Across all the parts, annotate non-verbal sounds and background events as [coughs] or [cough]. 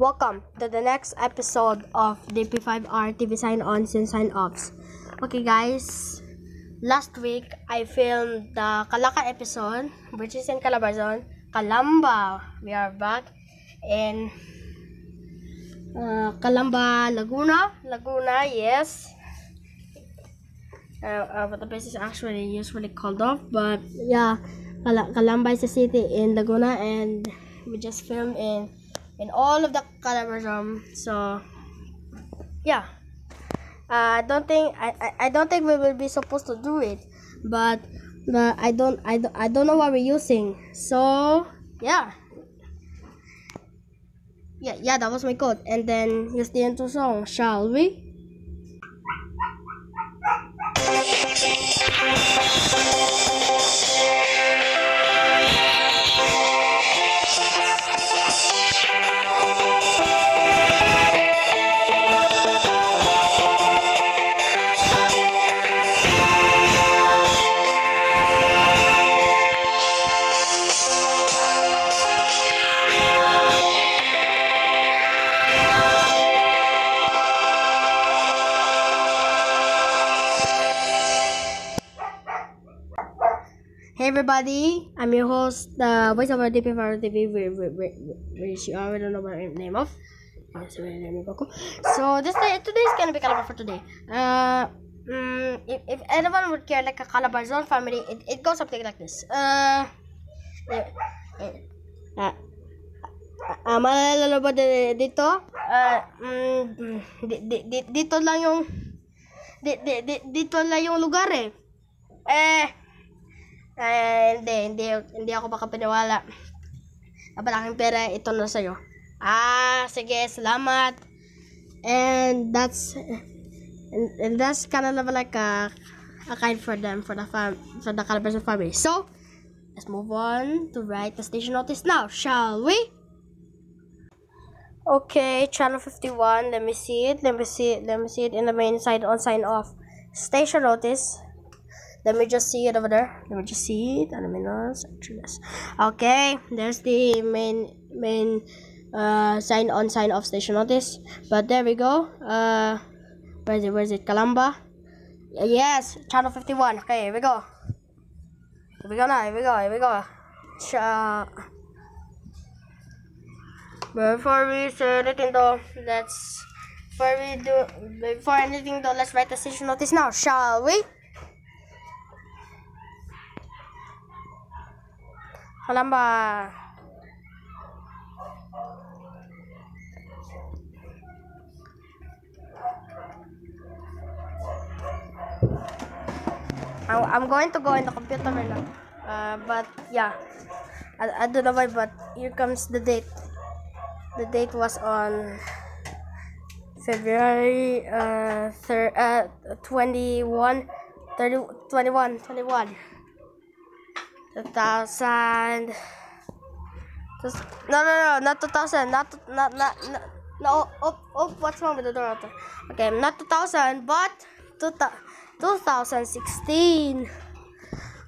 Welcome to the next episode of DP5R TV sign ons and sign offs. Okay, guys. Last week, I filmed the Kalaka episode, which is in Calabarzon. Calamba. We are back in uh, Calamba, Laguna. Laguna, yes. Uh, uh, but the place is actually usually called off, but yeah, Cal- Calamba is a city in Laguna, and we just filmed in in all of the Calabarzon. So yeah, uh, I don't think I, I, I don't think we will be supposed to do it, but but I don't I don't, I don't know what we're using. So yeah. Yeah, yeah, that was my code. And then use the intro song, shall we? Hey everybody, I'm your host, the voice of DP for TV, which you already know my name of. Oh. So this day, today is gonna be Calabar for today. Uh, mm, if, if anyone would care like a Calabar Zone family, it, it goes something like this. Uh, ah, ah, maalala ba dito? Mm, di, di, di, dito lang yung di, di, di, dito lang yung lugar eh. Eh, eh, hindi, hindi, hindi ako makapaniwala. Dapat aking pera, ito na sa'yo. Ah, sige, salamat. And that's, and, and that's kind of like a, a kind for them, for the fam, for the Calabarzon family. So, let's move on to write the station notice now, shall we? Okay, channel 51, let me see it, let me see it, let me see it in the main side on sign off. Station notice, let me just see it over there. Let me just see it. Anonymous. Okay, there's the main main uh sign on sign off station notice. But there we go. Uh where is it? Where is it? Calamba. Yes, channel 51. Okay, here we go. Here we go now. Here we go. Here we go. Cha. Before we say anything though, let's before we do before anything though, let's write the station notice now, shall we? I'm, I'm going to go in the computer right now. Uh, but yeah, I, I don't know why, but here comes the date. The date was on February uh, thir- uh 21, 30, 21, 21. 2000 Just- no no no not 2000 not not not, not no oh, oh what's wrong with the door okay not 2000 but two, 2016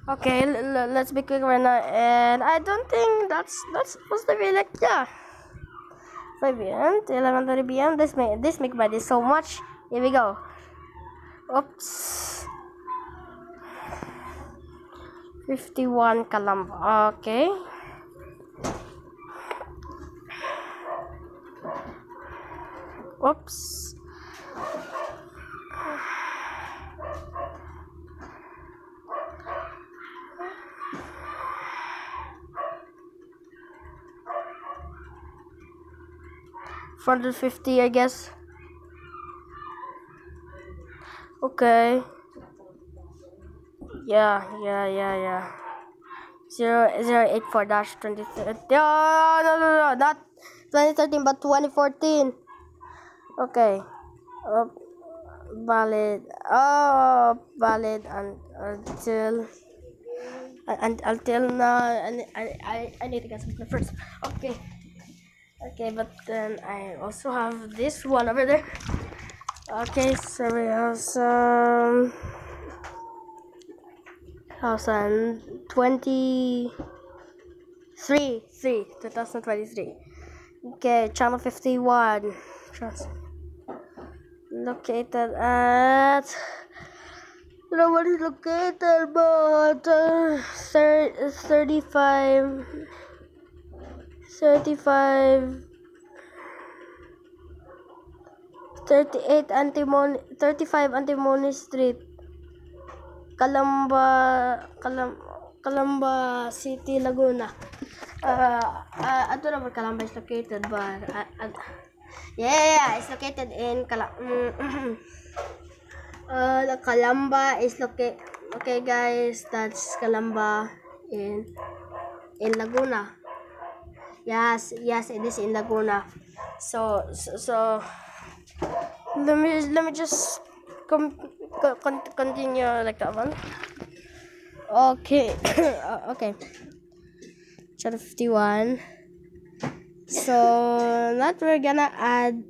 okay let's be quick right now and I don't think that's that's supposed to be like yeah 5 p.m. to 11:30 p.m. This make this make my day so much. Here we go. Oops. 51 Calamba. Okay. Oops. Four hundred fifty, I guess. Okay. Yeah, yeah, yeah, yeah. Zero zero eight four dash twenty thirteen. No, no, no, no, not twenty thirteen, but twenty fourteen. Okay. Oh, valid. Oh, valid un, until and until now. I, I, I need to get something first. Okay. Okay, but then I also have this one over there. Okay, so we have some. 2023 3 2023 Okay, channel 51. Trans- located at. Is located, but uh, thir- 35. 35. 38 Antimony 35 Antimony Street Calamba Calam Calamba City Laguna. Uh, uh where Calamba is located but uh, uh, yeah, it's located in Cala [clears throat] uh the Calamba is located okay guys that's Calamba in in Laguna. Yes yes it is in Laguna. So so, so let me let me just com- con- continue like that one. Okay, [coughs] okay. Chapter fifty-one. So that we're gonna add.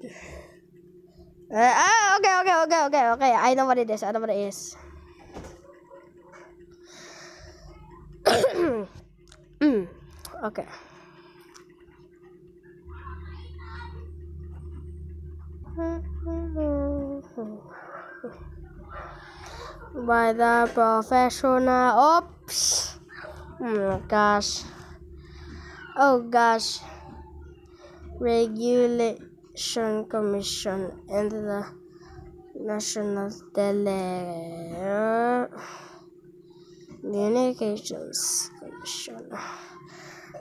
Uh, ah, okay, okay, okay, okay, okay. I know what it is. I know what it is. [coughs] mm, okay. By the professional oops oh gosh. Oh gosh. Regulation commission and the national telecommunications commission.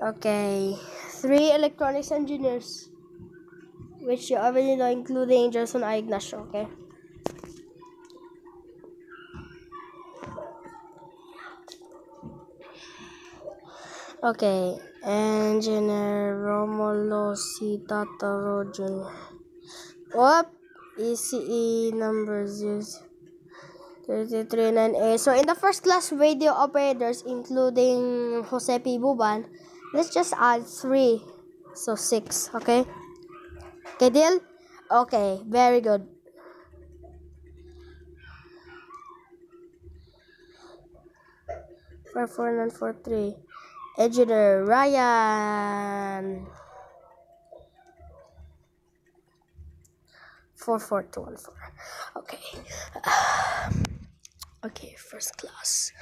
Okay three electronics engineers which you already know including Jason. Ignacio okay Okay, Engineer Romulo C. Tataro Jr. What? ECE numbers used 339A. So in the first class radio operators, including Jose P. Buban, let's just add 3. So 6, okay? Okay, deal? Okay, very good. Four four nine four three. Engineer Ryan. 44214. Okay. [sighs] okay, first class.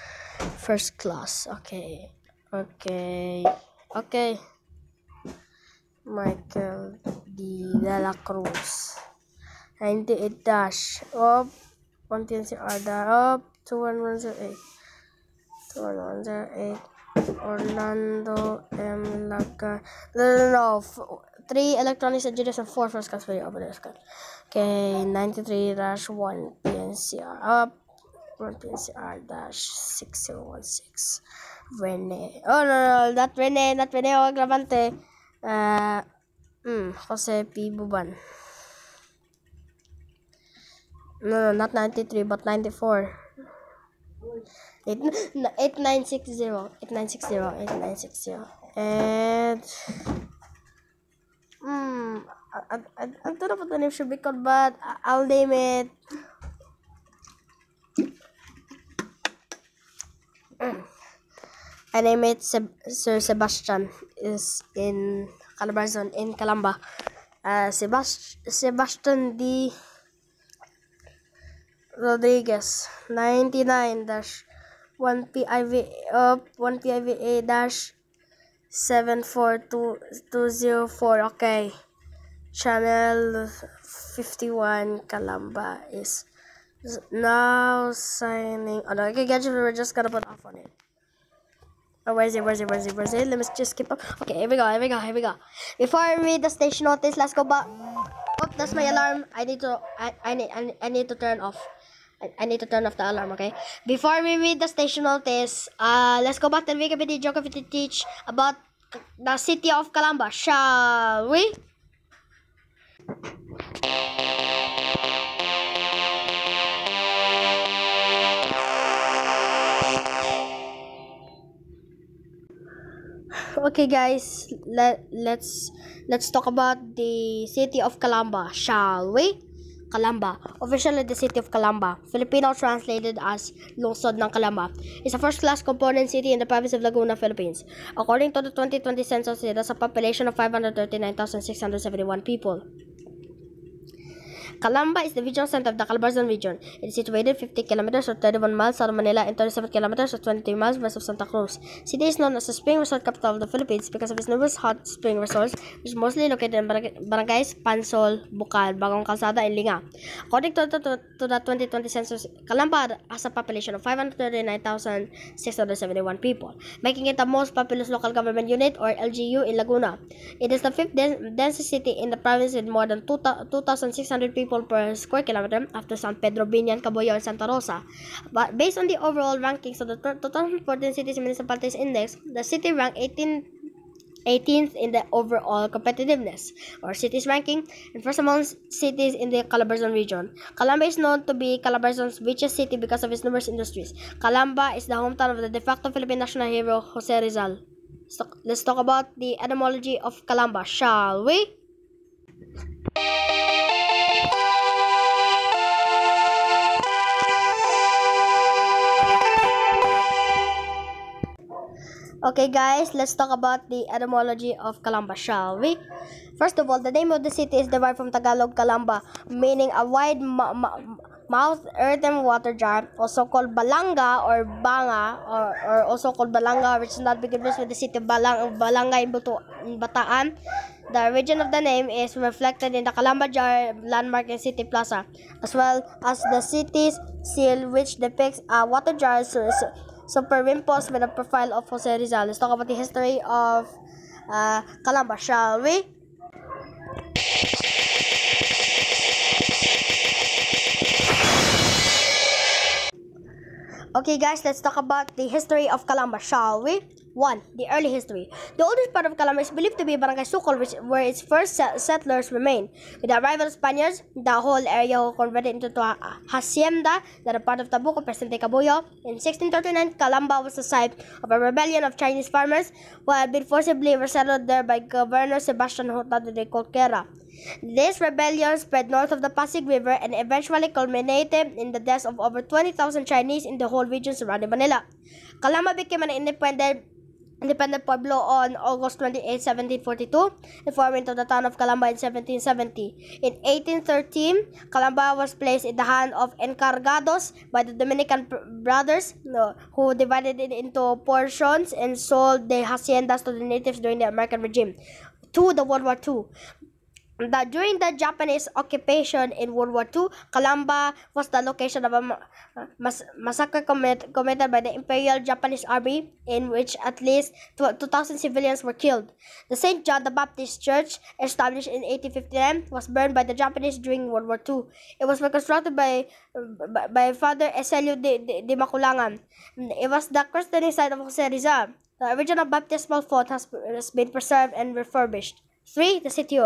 First class. Okay. Okay. Okay. Michael D. De La Cruz. 98 dash. Up. 110 R. Up. 21108. 21108. Orlando M. Laga. No, no, no. F- three electronics engineers and four first class video operators. Okay, 93 dash 1 PNCR up. 1 PNCR dash 6016. Rene. Oh, no, no, not Rene, not Rene o Gravante. Uh, mm, Jose P. Buban. No, no, not 93, but 94. 8960 8960 8960 and hmm I, I, I don't know what the name should be called but I'll name it. I name it Seb Sir Sebastian. Is in Calabarzon in Calamba. Uh, Sebast Sebastian D. Rodriguez 99 dash 1 PIV up uh, 1 PIVA dash 742204 okay channel 51 Calamba is now signing oh no okay guys we're just gonna put off on it Oh, where's it? Where's it? Where's it? Where's it? Let me just skip up. Okay, here we go. Here we go. Here we go. Before I read the station notice, let's go back. Oh, that's my alarm. I need to. I. I need. I, I need to turn off. I, I need to turn off the alarm. Okay. Before we read the station notice, uh, let's go back to the Wikipedia geography to teach about the city of Calamba. Shall we? [sighs] okay guys let let's let's talk about the city of Calamba shall we Calamba, officially the city of Calamba, Filipino translated as Lungsod ng Calamba, is a first-class component city in the province of Laguna, Philippines. According to the 2020 census, it has a population of 539,671 people. Calamba is the regional center of the Calabarzon region. It is situated 50 kilometers or 31 miles south of Manila and 37 kilometers or 23 miles west of Santa Cruz. City is known as the spring resort capital of the Philippines because of its numerous hot spring resorts, which is mostly located in barangays Pansol, Bukal, Bagong Calzada, and Linga. According to, to, to the 2020 census, Calamba has a population of 539,671 people, making it the most populous local government unit or LGU in Laguna. It is the fifth densest city in the province with more than 2,600 people people per square kilometer after San Pedro, Biñan, Cabuyao, and Santa Rosa. But based on the overall rankings of the 2014 Cities and Municipalities Index, the city ranked 18 18th in the overall competitiveness or cities ranking and first among cities in the Calabarzon region. Calamba is known to be Calabarzon's richest city because of its numerous industries. Calamba is the hometown of the de facto Philippine national hero Jose Rizal. So let's talk about the etymology of Calamba, shall we? Okay guys, let's talk about the etymology of Calamba, shall we? First of all, the name of the city is derived from Tagalog Calamba, meaning a wide mouth earthen water jar, also called Balanga or Banga, or, or also called Balanga, which is not confused with the city of Balang Balanga in, Buto, in Bataan. The origin of the name is reflected in the Calamba jar landmark in City Plaza, as well as the city's seal, which depicts a water jar superimposed with the profile of Jose Rizal. Let's talk about the history of uh, Calamba, shall we? Okay guys, let's talk about the history of Calamba, shall we? 1. The early history. The oldest part of Calamba is believed to be Barangay Sucol, which, where its first settlers remained. With the arrival of Spaniards, the whole area was converted into a hacienda that are part of Tabuco, present Cabuyao. In 1639, Calamba was the site of a rebellion of Chinese farmers who had been forcibly resettled there by Governor Sebastian Hurtado de Corcuera. This rebellion spread north of the Pasig River and eventually culminated in the deaths of over 20,000 Chinese in the whole region surrounding Manila. Calamba became an independent Independent Pueblo on August 28, 1742, and formed into the town of Calamba in 1770. In 1813, Calamba was placed in the hand of encargados by the Dominican brothers, who divided it into portions and sold the haciendas to the natives during the American regime. To the World War II, that during the Japanese occupation in World War II, Calamba was the location of a mas massacre commit committed by the Imperial Japanese Army, in which at least 2,000 civilians were killed. The St. John the Baptist Church, established in 1859, was burned by the Japanese during World War II. It was reconstructed by by, by Father Eselio de, de, de Maculangan. It was the christening site of Jose Rizal. The original baptismal font has, has been preserved and refurbished. 3. The City.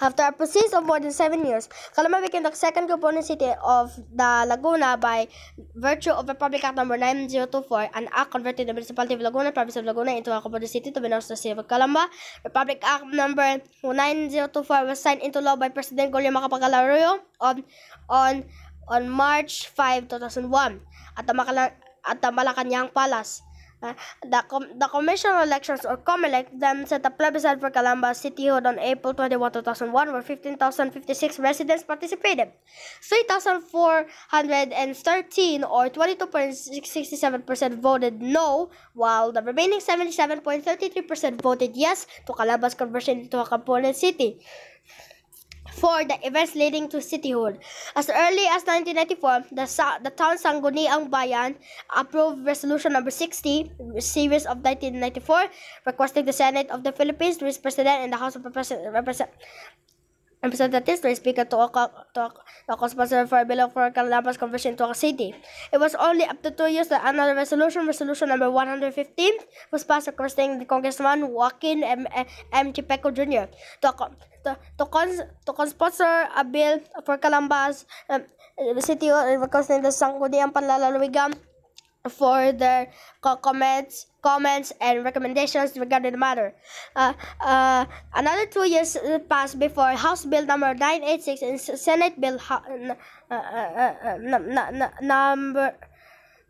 After a process of more than seven years, Calamba became the second component city of the Laguna by virtue of Republic Act No. 9024, an act converting the municipality of Laguna, province of Laguna, into a component city to be known as the city of Calamba. Republic Act No. 9024 was signed into law by President Julio Macapagal on, on, on March 5, 2001 at the, Macala, at the Malacanang Palace. Uh, the, com the commission elections or COMELEC then set a plebiscite for Calamba City held on April 21, 2001 where 15,056 residents participated. 3,413 or 22.67% voted no while the remaining 77.33% voted yes to Calamba's conversion into a component city for the events leading to cityhood. As early as 1994, the, the town Sangguniang Bayan approved Resolution Number 60, series of 1994, requesting the Senate of the Philippines to its President and the House of Representatives representatives to speak to, to, to co-sponsor for a bill for Calabas conversion to a city. It was only up to two years that another resolution, resolution number 115, was passed requesting the Congressman Joaquin M. M. Chipeco Jr. to, to, to, cons, to co-sponsor a bill for Calambas um, city requesting the Sangguniang Panlalawigan for their comments comments, and recommendations regarding the matter. Uh, uh, another two years passed before House Bill number 986 and Senate Bill uh, uh, uh, number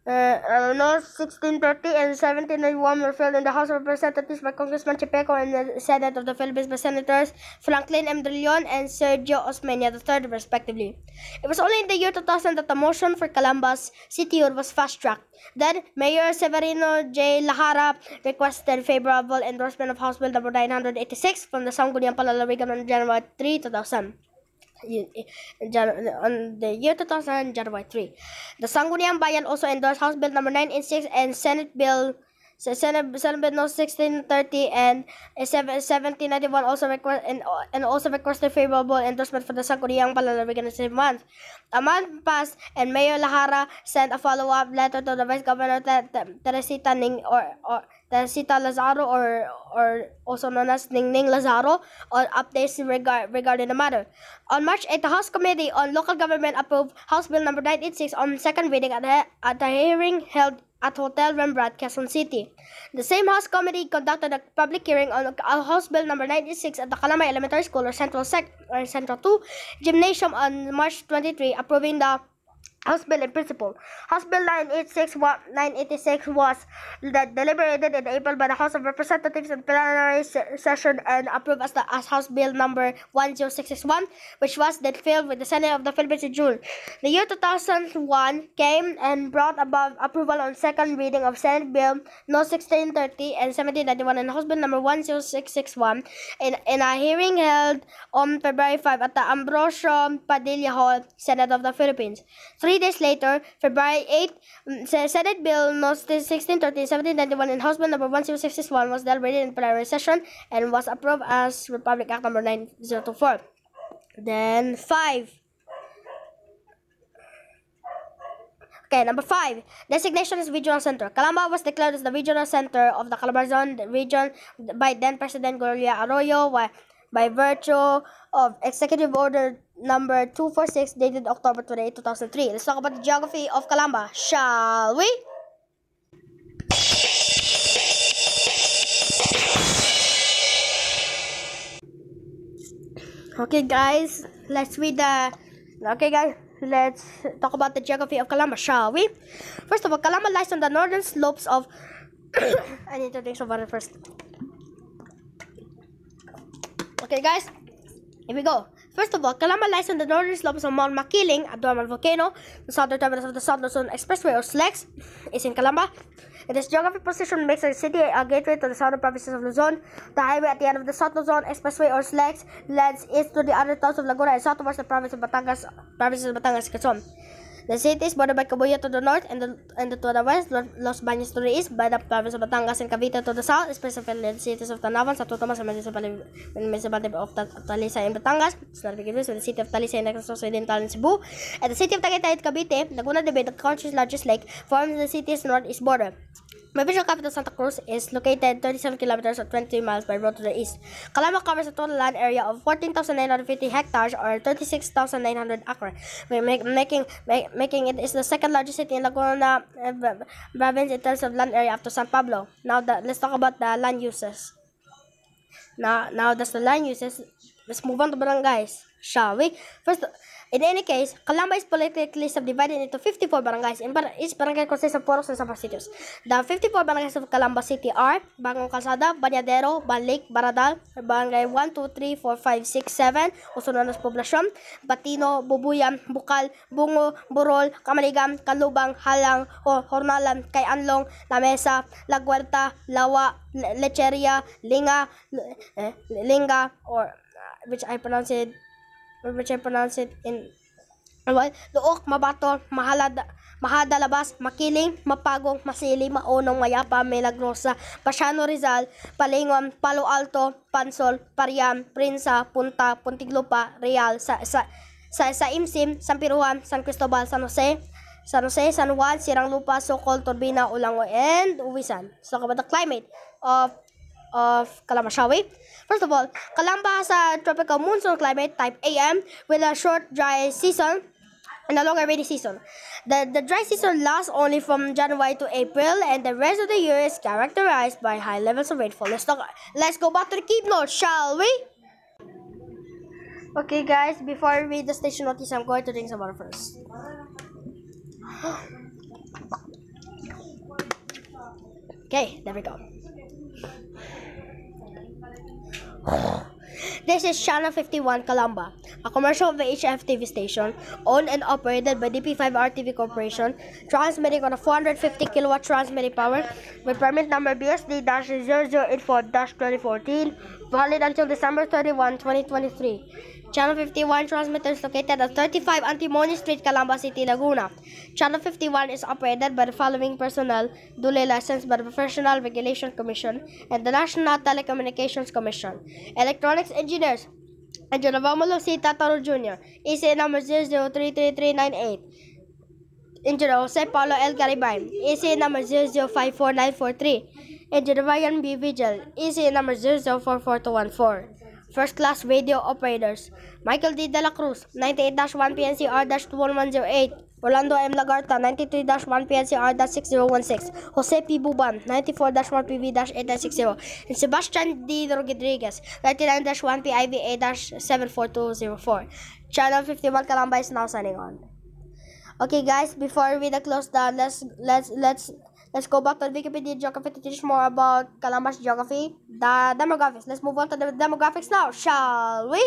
uh, no, 1630 and 1791 were filed in the House of Representatives by Congressman Chipeco and the Senate of the Philippines by Senators Franklin M. De Leon and Sergio Osmeña III, respectively. It was only in the year 2000 that the motion for Calambas City was fast-tracked. Then, Mayor Severino J. Lajara requested favorable endorsement of House Bill number 986 from the Sangguniang Palalawigan on January 3, 2000 on the year 2000, January 3. The Sangguniang Bayan also endorsed House Bill number 986 and Senate Bill Senate, Senate Bill no 1630 and 1791 also request and, and also requested favorable endorsement for the Sangguniang Palalawigan the same month. A month passed and Mayor Lajara sent a follow-up letter to the Vice Governor Teresita Ning or, or Teresita Lazaro or or also known as Ning Ning Lazaro on updates regard, regarding the matter. On March 8, the House Committee on Local Government approved House Bill number 986 on second reading at, a, at a hearing held at Hotel Rembrandt, Quezon City. The same House Committee conducted a public hearing on House Bill number 96 at the Kalamay Elementary School or Central Sec or Central 2 Gymnasium on March 23, approving the House Bill in principle. House Bill 986, 986 was deliberated in April by the House of Representatives in plenary se session and approved as the as House Bill number 10661, which was then filed with the Senate of the Philippines in June. The year 2001 came and brought about approval on second reading of Senate Bill No 1630 and 1791 and House Bill number 10661 in, in a hearing held on February 5 at the Ambrosio Padilla Hall, Senate of the Philippines. Three Three days later, February 8, mm, Senate Bill No. 1630 1791 and House Bill No. 10661 was deliberated in plenary session and was approved as Republic Act No. 9024. Then 5. Okay, number five, designation as regional center. Calamba was declared as the regional center of the Calabarzon region by then President Gloria Arroyo by virtue of Executive Order number 246 dated October 28, 2003. Let's talk about the geography of Calamba, shall we? Okay guys, let's read the Okay guys, let's talk about the geography of Calamba, shall we? First of all, Calamba lies on the northern slopes of [coughs] I need to drink some water first. Okay guys, here we go. First of all, Calamba lies on the northern slopes of Mount Makiling, a dormant volcano. The southern terminus of the South Luzon Expressway, or SLEX, is in Calamba. Its geographic position makes the city a gateway to the southern provinces of Luzon. The highway at the end of the South Luzon Expressway, or SLEX, leads east to the other towns of Laguna and south towards the province of Batangas, provinces of Batangas, Quezon. The city is bordered by Cabuya to the north and the, and the, to the west, Los Baños to the east, by the province of Batangas and Cavite to the south, specifically the cities of Tanauan, Santo Tomas, and municipality of Talisay and Batangas. It's not big the city of and Negros Occidental in Cebu. And the city of Tagaytay and Cavite, Laguna de Bay, the country's largest lake, forms the city's northeast border. My visual capital, Santa Cruz, is located 37 kilometers or 20 miles by road to the east. Calama covers a total land area of 14,950 hectares or 36,900 acres, making, making it is the second largest city in Laguna uh, province in terms of land area after San Pablo. Now, the, let's talk about the land uses. Now, now that's the land uses. Let's move on to barangays, shall we? First, In any case, Calamba is politically subdivided into 54 barangays. Bar each barangay consists of 4 and subdivisions. The 54 barangays of Calamba City are Bangong Calzada, Banyadero, Banlik, Baradal, Barangay 1, 2, 3, 4, 5, 6, 7, also known as Poblacion, Batino, Bubuyan, Bukal, Bungo, Burol, Kamaligam, Kalubang, Halang, Hornalan, Kayanlong, Lamesa, Laghuerta, Lawa, Lecheria, Linga, eh, Linga, or uh, which I pronounce it which I pronounce it in well, Luok, Mabato, Mahalada, Mahadalabas, Makiling, Mapagong, Masili, Maonong, Mayapa, Milagrosa, Pasiano Rizal, Palingon, Palo Alto, Pansol, Pariam, Prinsa, Punta, Puntiglupa, Real, sa, sa, sa, sa Imsim, San Piruan, San Cristobal, San Jose, San Jose, San Juan, Sirang Lupa, Sokol, Turbina, Ulango, and Uwisan. So, about the climate of of Kalamashawi. First of all, Calamba has a tropical monsoon climate type AM with a short dry season and a longer rainy season. The, the dry season lasts only from January to April, and the rest of the year is characterized by high levels of rainfall. Let's, talk, let's go back to the keynote, shall we? Okay, guys, before I read the station notice, I'm going to drink some water first. [gasps] okay, there we go. This is Channel 51 Calamba, a commercial VHF TV station owned and operated by DP5R TV Corporation, transmitting on a 450 kilowatt transmitting power with permit number BSD-0084-2014, valid until December 31, 2023. Channel 51 transmitter is located at 35 Antimony Street, Calamba City, Laguna. Channel 51 is operated by the following personnel, duly licensed by the Professional Regulation Commission and the National Telecommunications Commission. Electronics engineers, Engineer Romulo C. Tataro Jr., ECA number 0033398. Engineer Jose Paulo L. Garibay, ECA number 0054943. Engineer Ryan B. Vigil, ECA number 0044214. First class radio operators. Michael D. De La Cruz, 98-1 PNCR-2108. Orlando M. Lagarta, 93-1 PNCR-6016. Jose P. Buban, 94-1 PV-8960. And Sebastian D. Rodriguez, 99-1 PIVA-74204. Channel 51 Calamba is now signing on. Okay guys, before we close down, let's let's let's Let's go back to the Wikipedia Geography to teach more about Calamba's geography. The demographics. Let's move on to the demographics now, shall we?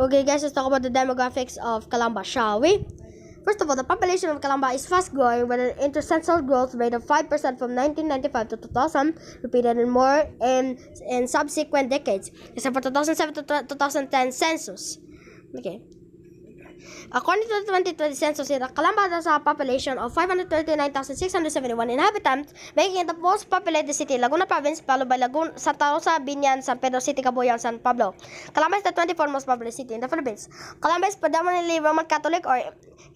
Okay guys, let's talk about the demographics of Calamba, shall we? First of all, the population of Calamba is fast growing with an intercensual growth rate of 5% from 1995 to 2000, repeated in more in, in subsequent decades, except for 2007 to 2010 census. Okay. According to the 2020 census data, Calamba has a population of 539,671 inhabitants, making it the most populated city in Laguna Province, followed by Laguna, Santa Rosa, Binyan, San Pedro City, Cabuyao, San Pablo. Calamba is the 24th most populous city in the Philippines. Calamba is predominantly Roman Catholic or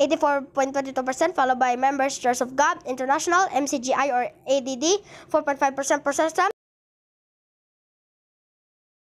84.22%, followed by members Church of God International, MCGI or ADD, 4.5% Protestant,